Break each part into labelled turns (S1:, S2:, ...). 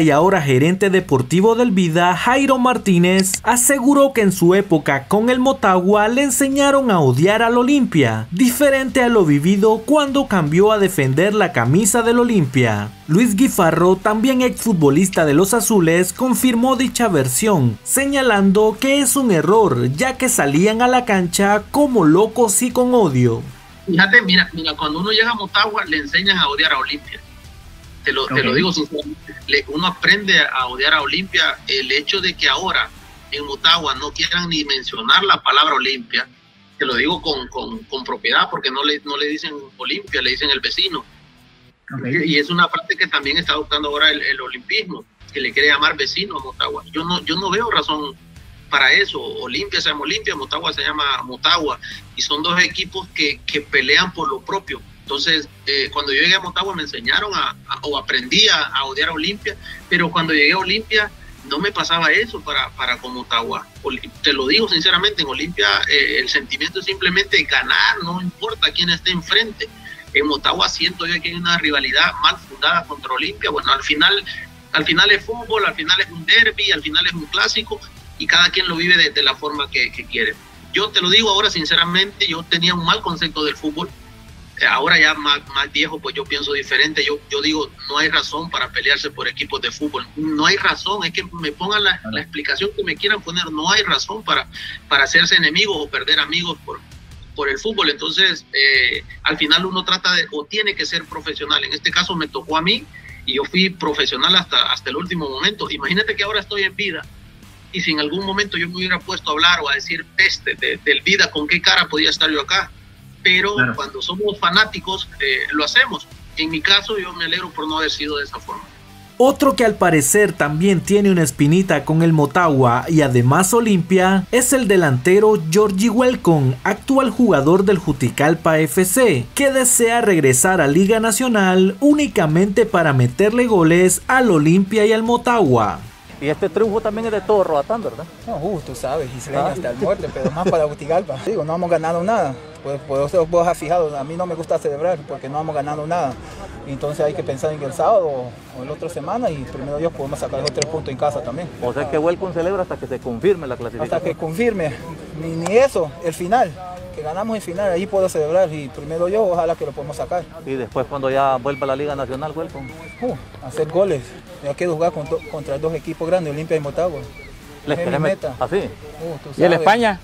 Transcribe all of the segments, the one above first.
S1: y ahora gerente deportivo del Vida, Jairo Martínez, aseguró que en su época con el Motagua le enseñaron a odiar al Olimpia, diferente a lo vivido cuando cambió a defender la camisa del Olimpia. Luis Guifarro, también exfutbolista de los Azules, confirmó dicha versión, señalando que es un error, ya que salían a la cancha como locos y con odio.
S2: Fíjate, mira, mira, cuando uno llega a Motagua le enseñan a odiar a Olimpia te lo, te lo digo sinceramente, uno aprende a odiar a Olimpia. El hecho de que ahora en Motagua no quieran ni mencionar la palabra Olimpia, te lo digo con, con, con propiedad porque no le, no le dicen Olimpia, le dicen el vecino. Y es una parte que también está adoptando ahora el, el, olimpismo, que le quiere llamar vecino a Motagua. Yo no, yo no veo razón para eso. Olimpia se llama Olimpia, Motagua se llama Motagua. Y son dos equipos que, que pelean por lo propio entonces, eh, cuando yo llegué a Motagua me enseñaron a, o aprendí a, odiar a Olimpia, pero cuando llegué a Olimpia no me pasaba eso para, para con Motagua. Te lo digo sinceramente, en Olimpia eh, el sentimiento es simplemente ganar, no importa quién esté enfrente. En Motagua siento yo que hay una rivalidad mal fundada contra Olimpia. Bueno, al final, al final es fútbol, al final es un derby, al final es un clásico y cada quien lo vive de, la forma que, que quiere. Yo te lo digo ahora sinceramente, yo tenía un mal concepto del fútbol ahora ya más, más viejo, pues yo pienso diferente. Yo, yo digo, no hay razón para pelearse por equipos de fútbol. No hay razón, es que me pongan la, explicación que me quieran poner. No hay razón para, para hacerse enemigos o perder amigos por, por el fútbol. Entonces, eh, al final uno trata de, o tiene que ser profesional. En este caso me tocó a mí y yo fui profesional hasta, hasta el último momento. Imagínate que ahora estoy en vida y si en algún momento yo me hubiera puesto a hablar o a decir peste del vida, ¿con qué cara podía estar yo acá? Pero cuando somos fanáticos eh, lo hacemos. En mi caso yo me alegro por no haber sido de esa forma.
S1: Otro que al parecer también tiene una espinita con el Motagua y además Olimpia es el delantero Georgie Welcome, actual jugador del Juticalpa FC, que desea regresar a Liga Nacional únicamente para meterle goles al Olimpia y al Motagua.
S3: Y este triunfo también es de todo Roatán, ¿verdad?
S4: No, justo, sabes, y ah. hasta el muerte, pero más para Juticalpa. Digo, no hemos ganado nada. Pues, pues vos has fijado, a mí no me gusta celebrar porque no hemos ganado nada. Entonces hay que pensar en el sábado o, el otro semana y primero Dios podemos sacar los tres puntos en casa también.
S3: O sea que Welcome celebra hasta que se confirme la clasificación.
S4: Hasta que confirme, ni, ni eso, el final que ganamos el final, ahí puedo celebrar y primero yo, ojalá que lo podamos sacar.
S3: Y después cuando ya vuelva a la Liga Nacional, Welcome.
S4: Uh, hacer goles. Ya quiero jugar contra dos equipos grandes, Olimpia y Motagua.
S3: ¿Les meta? ¿Así?
S5: Uh, ¿Y en España?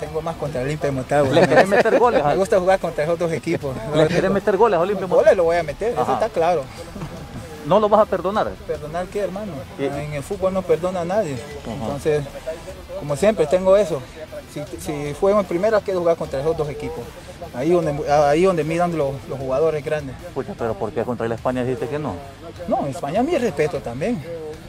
S4: Tengo más contra Olimpia y Motagua.
S3: ¿Le querés meter goles?
S4: Me gusta jugar contra esos dos equipos.
S3: ¿Le querés meter goles a Olimpia y Motagua? Goles
S4: lo voy a meter, eso está claro.
S3: ¿No lo vas a perdonar?
S4: ¿Perdonar qué, hermano? En el fútbol no perdona a nadie. Entonces, como siempre, tengo eso. Si, si fuimos en primera, quiero jugar contra esos dos equipos. Ahí donde, ahí donde miran los, los jugadores grandes.
S3: Pucha, pero ¿por qué contra la España dijiste que no?
S4: No, España mi respeto también.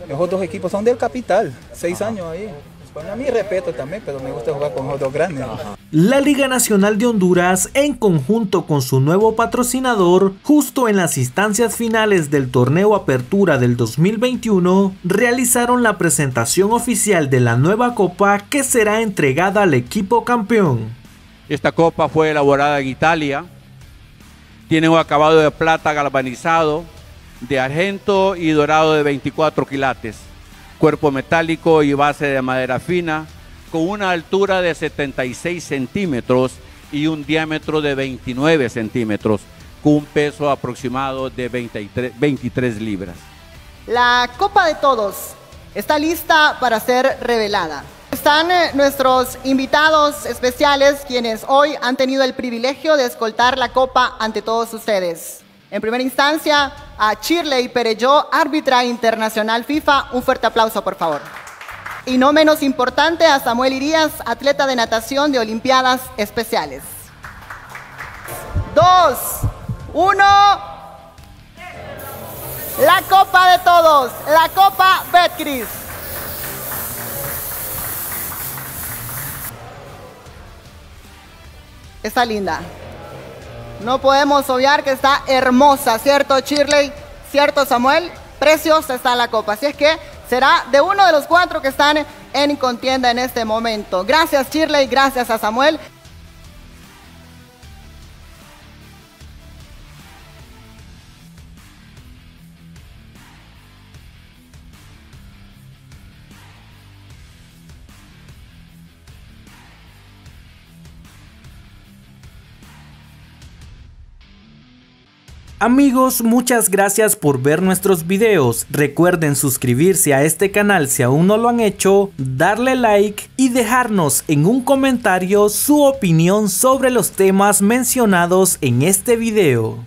S4: Los otros equipos son del capital, seis años ahí. España mi respeto también, pero me gusta jugar con los dos grandes.
S1: La Liga Nacional de Honduras, en conjunto con su nuevo patrocinador, justo en las instancias finales del torneo Apertura del 2021, realizaron la presentación oficial de la nueva copa que será entregada al equipo campeón.
S5: Esta copa fue elaborada en Italia, tiene un acabado de plata galvanizado, de argento y dorado de 24 quilates, cuerpo metálico y base de madera fina, con una altura de 76 centímetros y un diámetro de 29 centímetros, con un peso aproximado de 23, 23 libras.
S6: La Copa de Todos está lista para ser revelada. Están eh, nuestros invitados especiales quienes hoy han tenido el privilegio de escoltar la copa ante todos ustedes. En primera instancia, a Shirley Pereyó, árbitra internacional FIFA. Un fuerte aplauso, por favor. Y no menos importante, a Samuel Irías, atleta de natación de Olimpiadas Especiales. Dos, uno. La copa de todos, la copa Betcris. Está linda. No podemos obviar que está hermosa, ¿cierto, Shirley? ¿Cierto, Samuel? Preciosa está la copa. Así es que será de uno de los cuatro que están en contienda en este momento. Gracias, Shirley. Gracias a Samuel.
S1: Amigos, muchas gracias por ver nuestros videos. Recuerden suscribirse a este canal si aún no lo han hecho, darle like y dejarnos en un comentario su opinión sobre los temas mencionados en este video.